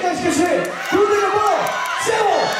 Qu'est-ce que c'est? Tout le monde C'est bon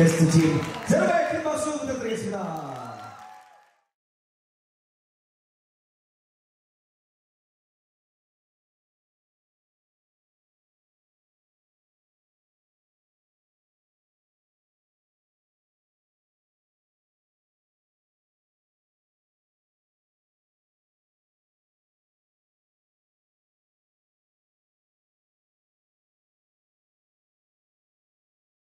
Gästeteam. Servus!